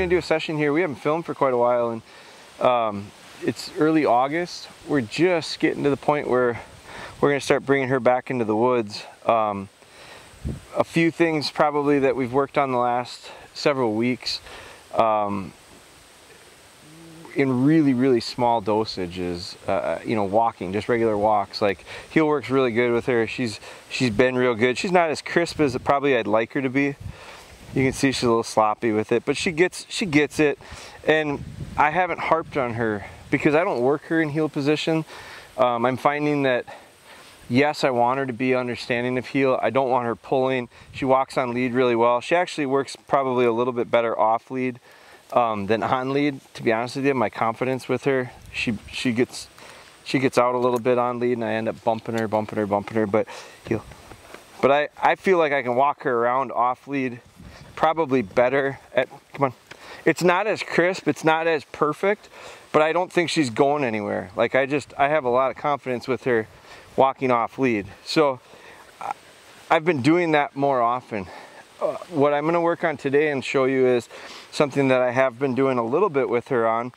gonna do a session here. We haven't filmed for quite a while and um, it's early August. We're just getting to the point where we're gonna start bringing her back into the woods. Um, a few things probably that we've worked on the last several weeks um, in really really small dosages uh, you know walking just regular walks like heel works really good with her she's she's been real good she's not as crisp as probably I'd like her to be you can see she's a little sloppy with it but she gets she gets it. And I haven't harped on her because I don't work her in heel position. Um, I'm finding that yes I want her to be understanding of heel. I don't want her pulling. She walks on lead really well. She actually works probably a little bit better off lead um, than on lead. To be honest with you my confidence with her she she gets she gets out a little bit on lead and I end up bumping her bumping her bumping her but heel. But I I feel like I can walk her around off lead probably better at, come on. It's not as crisp, it's not as perfect, but I don't think she's going anywhere. Like I just, I have a lot of confidence with her walking off lead. So I've been doing that more often. Uh, what I'm gonna work on today and show you is something that I have been doing a little bit with her on.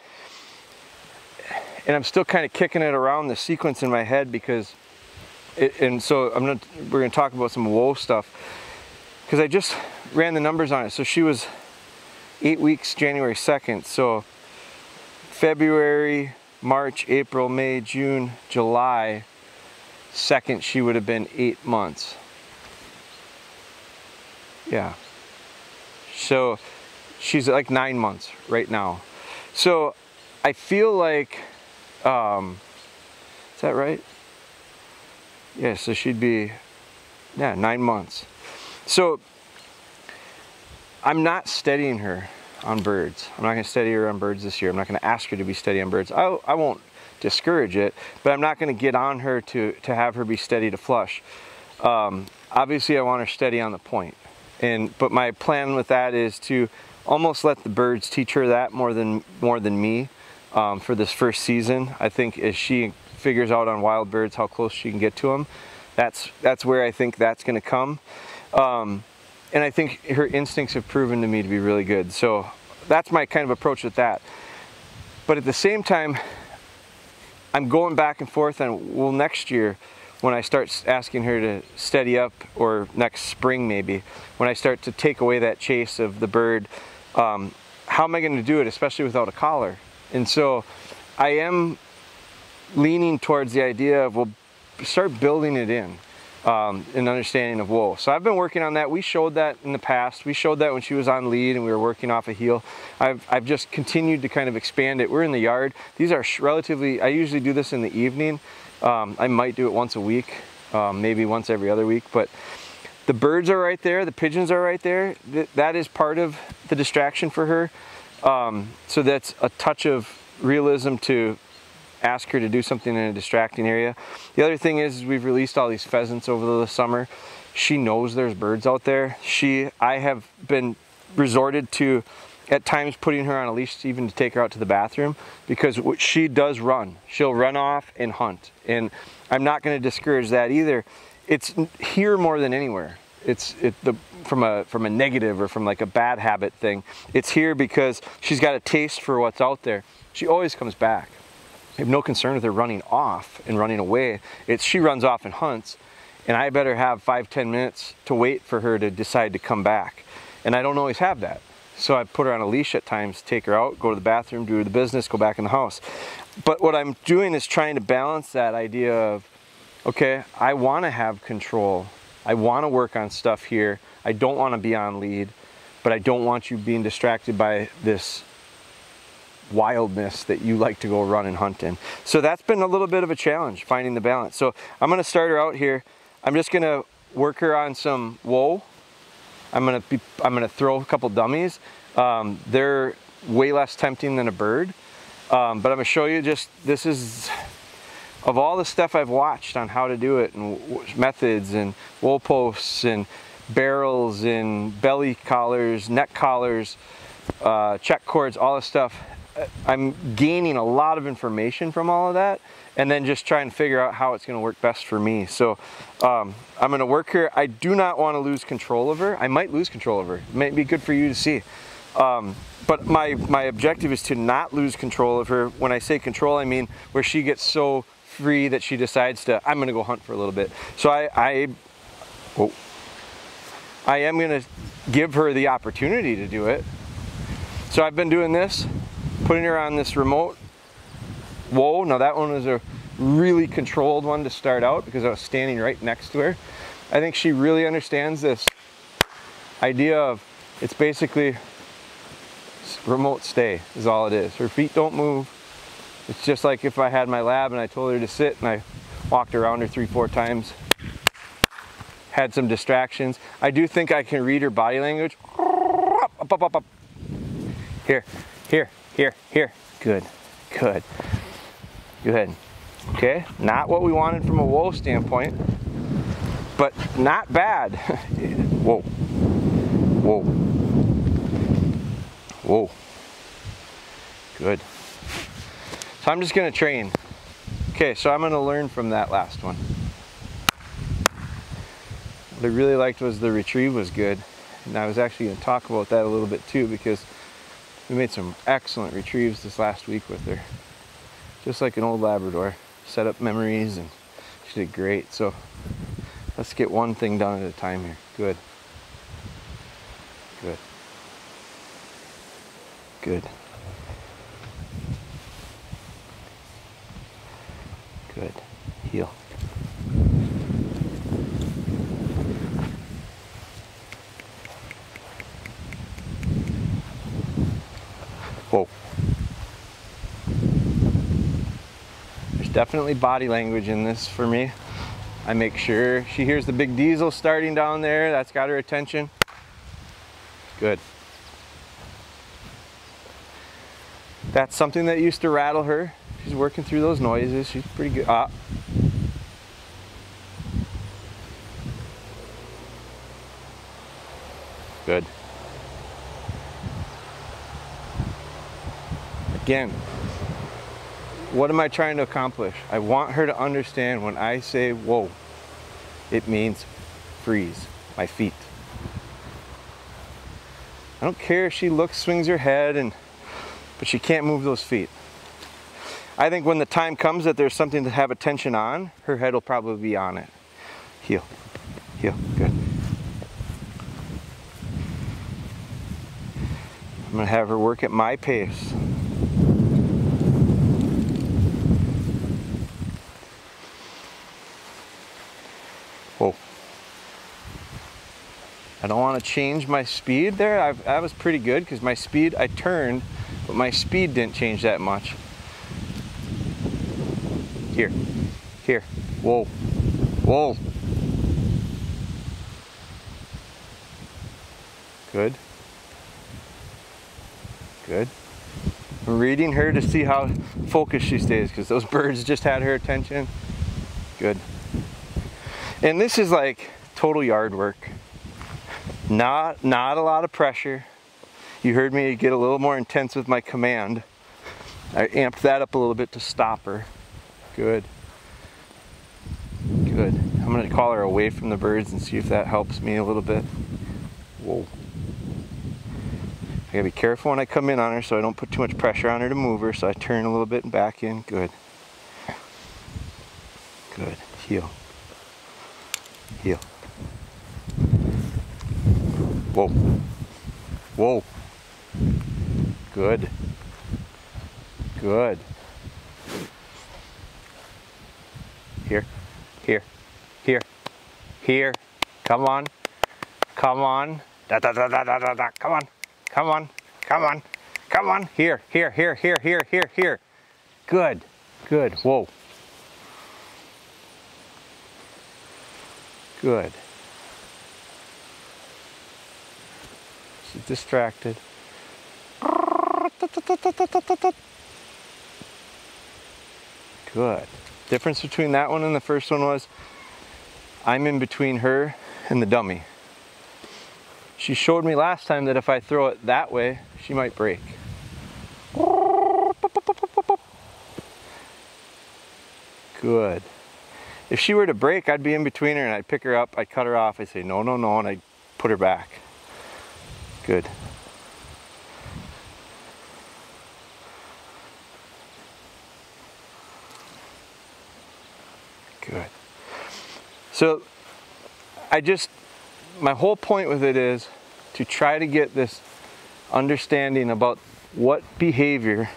And I'm still kind of kicking it around the sequence in my head because, it, and so I'm gonna, we're gonna talk about some whoa stuff because I just ran the numbers on it. So she was eight weeks January 2nd. So February, March, April, May, June, July 2nd, she would have been eight months. Yeah. So she's like nine months right now. So I feel like, um, is that right? Yeah, so she'd be, yeah, nine months. So I'm not steadying her on birds. I'm not going to steady her on birds this year. I'm not going to ask her to be steady on birds. I, I won't discourage it, but I'm not going to get on her to, to have her be steady to flush. Um, obviously, I want her steady on the point. And, but my plan with that is to almost let the birds teach her that more than, more than me um, for this first season. I think as she figures out on wild birds how close she can get to them, that's, that's where I think that's going to come. Um, and I think her instincts have proven to me to be really good. So that's my kind of approach with that. But at the same time, I'm going back and forth and well next year when I start asking her to steady up or next spring maybe when I start to take away that chase of the bird um, how am I going to do it especially without a collar and so I am leaning towards the idea of well start building it in um, an understanding of whoa. So I've been working on that. We showed that in the past. We showed that when she was on lead and we were working off a heel. I've, I've just continued to kind of expand it. We're in the yard. These are relatively, I usually do this in the evening. Um, I might do it once a week, um, maybe once every other week, but the birds are right there. The pigeons are right there. Th that is part of the distraction for her. Um, so that's a touch of realism to ask her to do something in a distracting area. The other thing is we've released all these pheasants over the summer. She knows there's birds out there. She, I have been resorted to at times putting her on a leash even to take her out to the bathroom because she does run. She'll run off and hunt. And I'm not going to discourage that either. It's here more than anywhere. It's it, the, from a from a negative or from like a bad habit thing. It's here because she's got a taste for what's out there. She always comes back. I have no concern with her running off and running away. It's she runs off and hunts, and I better have five, ten minutes to wait for her to decide to come back. And I don't always have that. So I put her on a leash at times, take her out, go to the bathroom, do the business, go back in the house. But what I'm doing is trying to balance that idea of, okay, I want to have control. I want to work on stuff here. I don't want to be on lead, but I don't want you being distracted by this wildness that you like to go run and hunt in. So that's been a little bit of a challenge, finding the balance. So I'm gonna start her out here. I'm just gonna work her on some whoa. I'm gonna be, I'm gonna throw a couple dummies. Um, they're way less tempting than a bird. Um, but I'm gonna show you just, this is, of all the stuff I've watched on how to do it and methods and whoa posts and barrels and belly collars, neck collars, uh, check cords, all this stuff, I'm gaining a lot of information from all of that and then just try and figure out how it's going to work best for me. So um, I'm going to work here. I do not want to lose control of her. I might lose control of her. It might be good for you to see. Um, but my, my objective is to not lose control of her. When I say control, I mean where she gets so free that she decides to, I'm gonna go hunt for a little bit. So I, I, oh, I am gonna give her the opportunity to do it. So I've been doing this, putting her on this remote. Whoa, now that one was a really controlled one to start out because I was standing right next to her. I think she really understands this idea of it's basically remote stay is all it is. Her feet don't move. It's just like if I had my lab and I told her to sit and I walked around her three, four times. Had some distractions. I do think I can read her body language. Up, up, up, up. Here, here, here, here. Good, good. Good. Okay, not what we wanted from a whoa standpoint, but not bad. whoa, whoa, whoa. Good. So I'm just gonna train. Okay, so I'm gonna learn from that last one. What I really liked was the retrieve was good. And I was actually gonna talk about that a little bit too because we made some excellent retrieves this last week with her. Just like an old Labrador. Set up memories and she did great. So let's get one thing done at a time here. Good. Good. Good. Good. Heel. Whoa. There's definitely body language in this for me. I make sure she hears the big diesel starting down there. That's got her attention. Good. That's something that used to rattle her. She's working through those noises. She's pretty good. Ah. Good. Again, what am I trying to accomplish? I want her to understand when I say whoa, it means freeze, my feet. I don't care if she looks, swings her head, and but she can't move those feet. I think when the time comes that there's something to have attention on, her head will probably be on it. Heel, heel, good. I'm gonna have her work at my pace. Whoa. I don't want to change my speed there. I've, that was pretty good because my speed, I turned, but my speed didn't change that much. Here, here, whoa, whoa. Good. Good. I'm reading her to see how focused she stays because those birds just had her attention. Good. And this is like total yard work. Not, not a lot of pressure. You heard me get a little more intense with my command. I amped that up a little bit to stop her. Good. Good. I'm gonna call her away from the birds and see if that helps me a little bit. Whoa. I gotta be careful when I come in on her so I don't put too much pressure on her to move her. So I turn a little bit and back in. Good. Good. Heel. Heel. Whoa. Whoa. Good. Good. Here, here, here, here. Come on, come on. Da da da da da da da. Come on, come on, come on, come on. Here, here, here, here, here, here, here. Good, good. Whoa. Good. Distracted. Good difference between that one and the first one was I'm in between her and the dummy. She showed me last time that if I throw it that way, she might break. Good. If she were to break, I'd be in between her and I'd pick her up, I'd cut her off, I'd say no, no, no, and I'd put her back. Good. Good. So I just, my whole point with it is to try to get this understanding about what behavior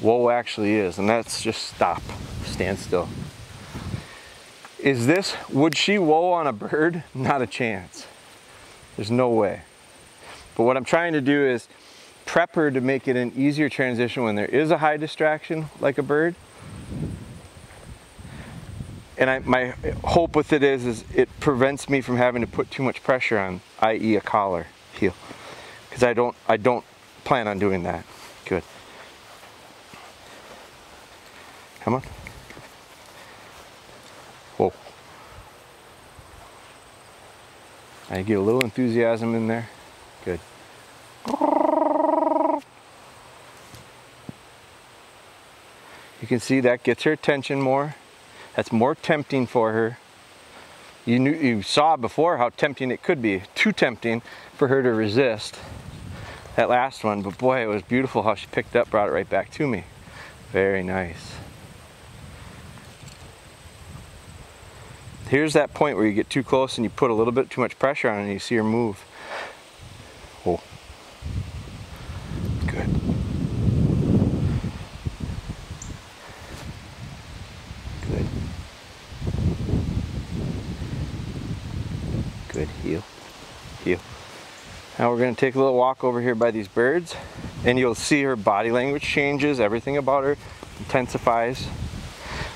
whoa actually is. And that's just stop, stand still. Is this, would she whoa on a bird? Not a chance. There's no way. But what I'm trying to do is prep her to make it an easier transition when there is a high distraction like a bird. And I, my hope with it is, is it prevents me from having to put too much pressure on, i.e. a collar heel. Because I don't, I don't plan on doing that. Good. Come on. Whoa. I get a little enthusiasm in there. Good. You can see that gets her attention more. That's more tempting for her. You knew you saw before how tempting it could be. Too tempting for her to resist that last one, but boy, it was beautiful how she picked up, brought it right back to me. Very nice. Here's that point where you get too close and you put a little bit too much pressure on it and you see her move. Oh. Good. Good. Good. Heel. Heel. Now we're going to take a little walk over here by these birds and you'll see her body language changes, everything about her intensifies.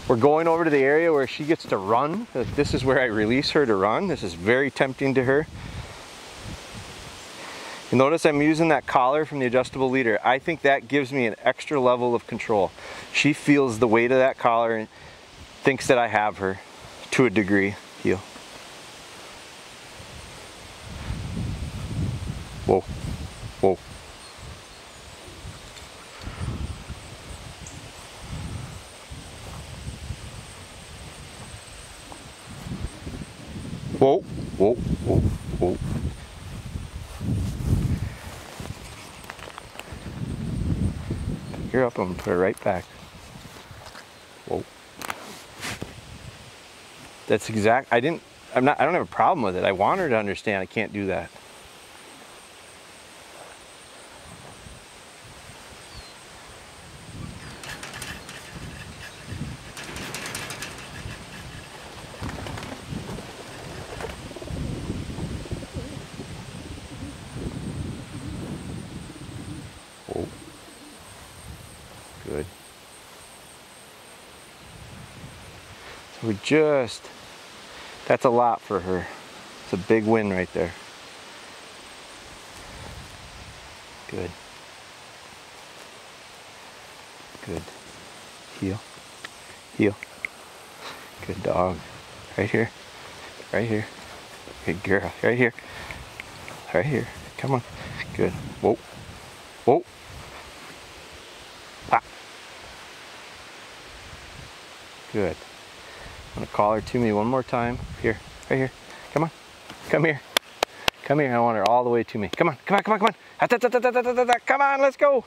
We're going over to the area where she gets to run. This is where I release her to run. This is very tempting to her. You notice I'm using that collar from the adjustable leader. I think that gives me an extra level of control. She feels the weight of that collar and thinks that I have her to a degree. Heel. Whoa. Whoa. Whoa, whoa, whoa, whoa. Her up and put her right back. Whoa. That's exact, I didn't, I'm not, I don't have a problem with it. I want her to understand I can't do that. Good. So we just, that's a lot for her. It's a big win right there. Good. Good. Heel. Heel. Good dog. Right here. Right here. Good girl. Right here. Right here. Come on. Good. Whoa. Whoa. Good. I'm gonna call her to me one more time. Here, right here. Come on. Come here. Come here. I want her all the way to me. Come on. Come on. Come on. Come on. Come on. Let's go.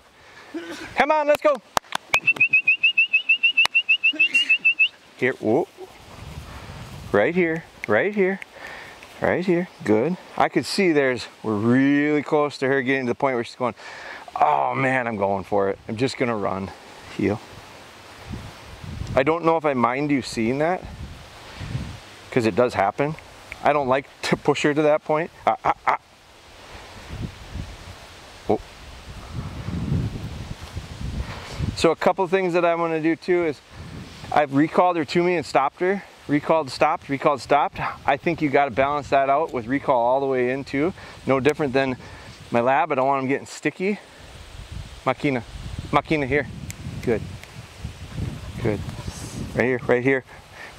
Come on. Let's go. Here. Whoa. Right here. Right here. Right here. Good. I could see there's, we're really close to her getting to the point where she's going, oh man, I'm going for it. I'm just gonna run. Heel. I don't know if I mind you seeing that, because it does happen. I don't like to push her to that point. Ah, ah, ah. So a couple things that I want to do too is I've recalled her to me and stopped her. Recalled, stopped, recalled, stopped. I think you got to balance that out with recall all the way into. No different than my lab. I don't want them getting sticky. Makina, Makina here. Good. Good. Right here, right here,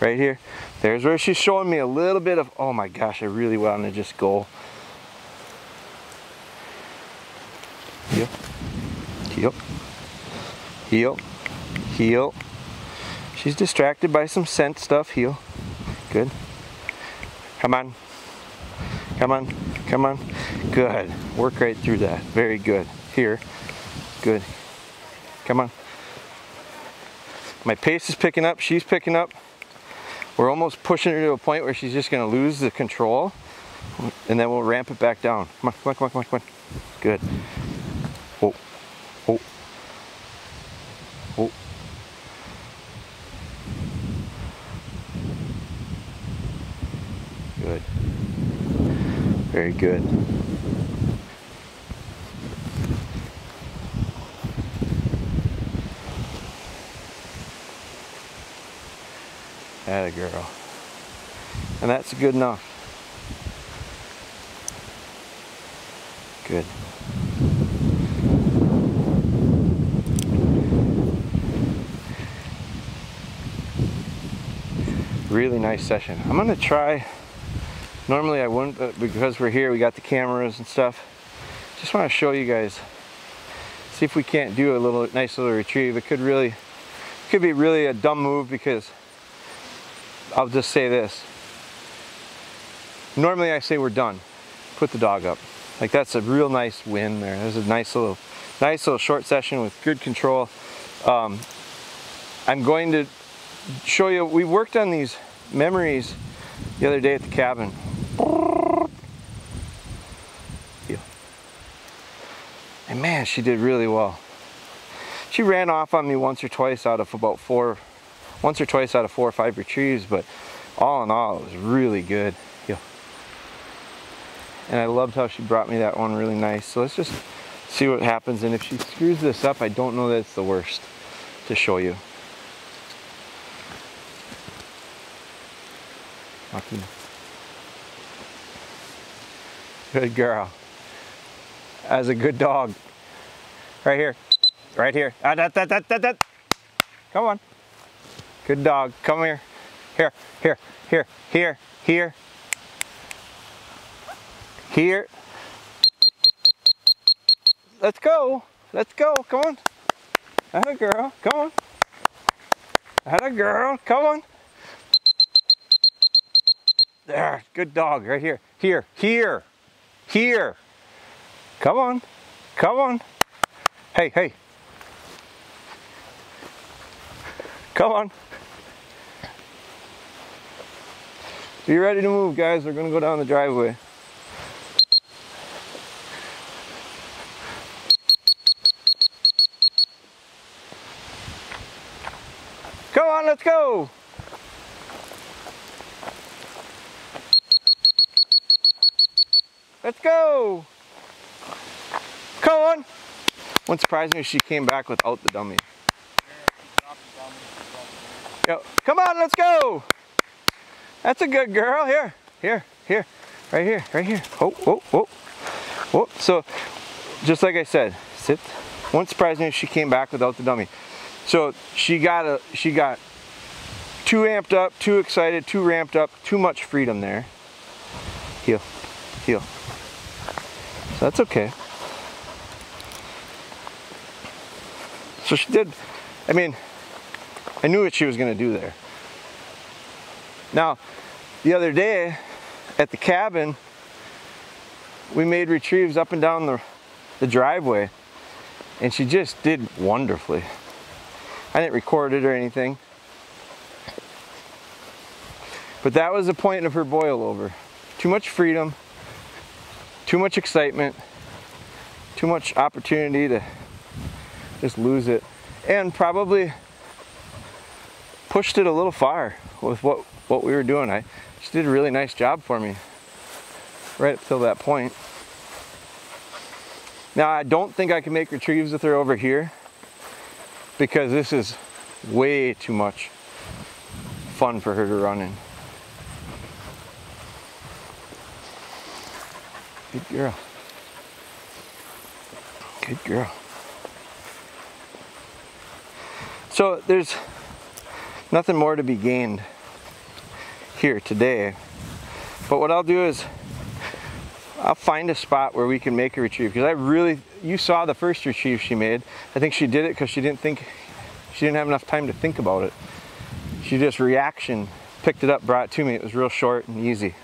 right here. There's where she's showing me a little bit of, oh my gosh, I really want to just go. Heel, heel, heel, heel. She's distracted by some scent stuff, heel. Good. Come on. Come on, come on. Good. Work right through that. Very good. Here. Good. Come on. My pace is picking up. She's picking up. We're almost pushing her to a point where she's just gonna lose the control and then we'll ramp it back down. Come on, come on, come on, come on, come on. Good. Oh, oh, oh. Good. Very good. That a girl. And that's good enough. Good. Really nice session. I'm gonna try, normally I wouldn't, but because we're here, we got the cameras and stuff. Just wanna show you guys, see if we can't do a little nice little retrieve. It could really, could be really a dumb move because I'll just say this. Normally I say we're done. Put the dog up. Like that's a real nice win there. There's a nice little, nice little short session with good control. Um, I'm going to show you, we worked on these memories the other day at the cabin. And man, she did really well. She ran off on me once or twice out of about four, once or twice out of four or five retrieves, but all in all, it was really good. Yeah. And I loved how she brought me that one really nice. So let's just see what happens. And if she screws this up, I don't know that it's the worst to show you. Good girl. As a good dog. Right here. Right here. Ah, that, that, that, that, that. Come on. Good dog. Come here. Here, here, here, here, here. Here. Let's go. Let's go. Come on. Atta girl. Come on. Atta girl. Come on. There. Good dog. Right here. Here. Here. Here. Come on. Come on. Hey, hey. Come on. Be ready to move, guys. We're going to go down the driveway. Come on, let's go. Let's go. Come on. Wouldn't surprise me if she came back without the dummy. Yo, come on, let's go. That's a good girl. Here, here, here, right here, right here. Oh, oh, oh, oh. So, just like I said, sit. Wouldn't surprise me if she came back without the dummy. So she got a, she got too amped up, too excited, too ramped up, too much freedom there. Heel, heel. So that's okay. So she did, I mean, I knew what she was gonna do there. Now, the other day at the cabin, we made retrieves up and down the, the driveway and she just did wonderfully. I didn't record it or anything. But that was the point of her boil over. Too much freedom, too much excitement, too much opportunity to just lose it. And probably pushed it a little far with what, what we were doing. I she did a really nice job for me right up till that point. Now I don't think I can make retrieves with her over here because this is way too much fun for her to run in. Good girl. Good girl. So there's nothing more to be gained here today. But what I'll do is I'll find a spot where we can make a retrieve because I really, you saw the first retrieve she made. I think she did it because she didn't think, she didn't have enough time to think about it. She just reaction picked it up, brought it to me. It was real short and easy.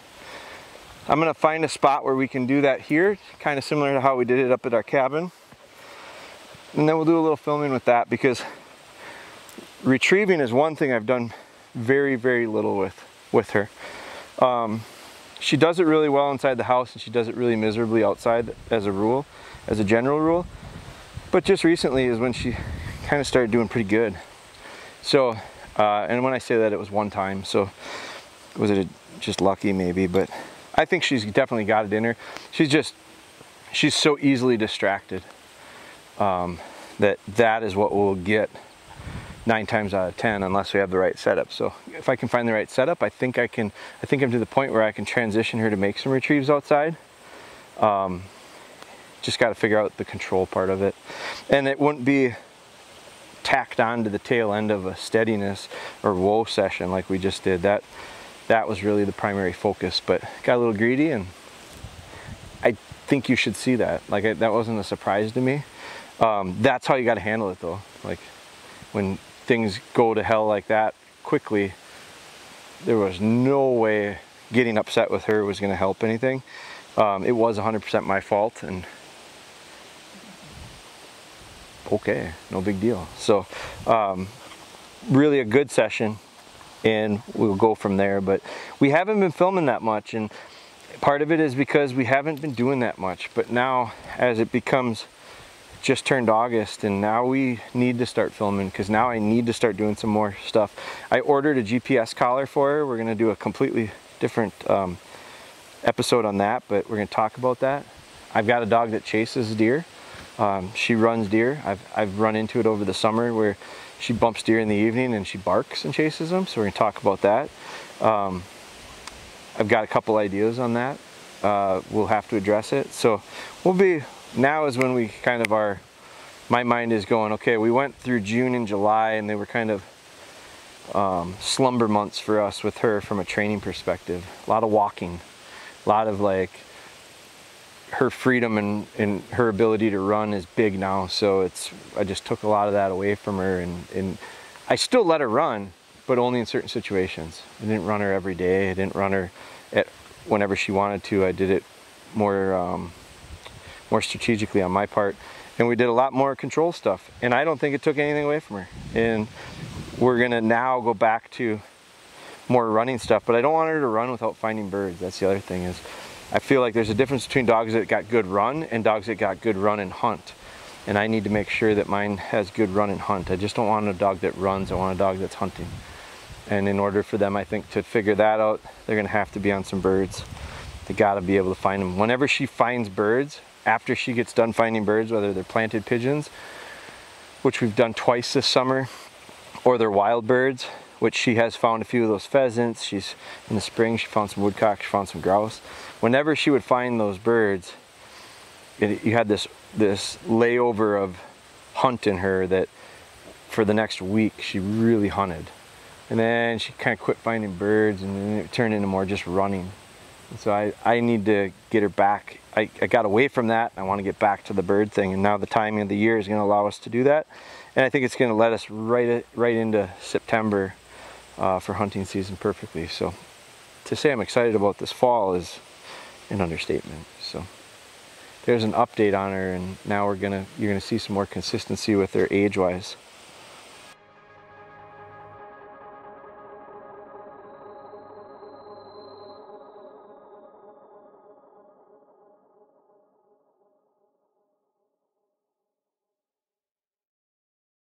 I'm gonna find a spot where we can do that here, kind of similar to how we did it up at our cabin. And then we'll do a little filming with that because retrieving is one thing I've done very, very little with, with her. Um, she does it really well inside the house and she does it really miserably outside as a rule, as a general rule. But just recently is when she kind of started doing pretty good. So, uh, and when I say that, it was one time. So, was it just lucky maybe? But I think she's definitely got it in her. She's just, she's so easily distracted um, that that is what we'll get nine times out of ten unless we have the right setup. So if I can find the right setup, I think I can, I think I'm to the point where I can transition her to make some retrieves outside. Um, just got to figure out the control part of it. And it wouldn't be tacked on to the tail end of a steadiness or whoa session like we just did. That that was really the primary focus, but got a little greedy and I think you should see that. Like I, that wasn't a surprise to me. Um, that's how you got to handle it though. Like when things go to hell like that quickly, there was no way getting upset with her was going to help anything. Um, it was 100% my fault and okay, no big deal. So um, really a good session and we'll go from there. But we haven't been filming that much and part of it is because we haven't been doing that much. But now as it becomes just turned August and now we need to start filming because now I need to start doing some more stuff. I ordered a GPS collar for her. We're gonna do a completely different um, episode on that, but we're gonna talk about that. I've got a dog that chases deer. Um, she runs deer. I've, I've run into it over the summer where she bumps deer in the evening and she barks and chases them. So we're gonna talk about that. Um, I've got a couple ideas on that. Uh, we'll have to address it. So we'll be now is when we kind of are, my mind is going, okay, we went through June and July and they were kind of um, slumber months for us with her from a training perspective. A lot of walking, a lot of like, her freedom and, and her ability to run is big now. So it's, I just took a lot of that away from her and, and I still let her run, but only in certain situations. I didn't run her every day. I didn't run her at whenever she wanted to. I did it more um, more strategically on my part. And we did a lot more control stuff. And I don't think it took anything away from her. And we're gonna now go back to more running stuff, but I don't want her to run without finding birds. That's the other thing is I feel like there's a difference between dogs that got good run and dogs that got good run and hunt. And I need to make sure that mine has good run and hunt. I just don't want a dog that runs, I want a dog that's hunting. And in order for them, I think, to figure that out, they're gonna have to be on some birds. They gotta be able to find them. Whenever she finds birds, after she gets done finding birds, whether they're planted pigeons, which we've done twice this summer, or they're wild birds, which she has found a few of those pheasants. She's in the spring, she found some woodcock, she found some grouse. Whenever she would find those birds, it, you had this this layover of hunt in her that for the next week she really hunted. And then she kind of quit finding birds and then it turned into more just running. So I, I need to get her back I, I got away from that. I want to get back to the bird thing, and now the timing of the year is going to allow us to do that. And I think it's going to let us right right into September uh, for hunting season perfectly. So to say I'm excited about this fall is an understatement. So there's an update on her, and now we're gonna you're gonna see some more consistency with her age-wise.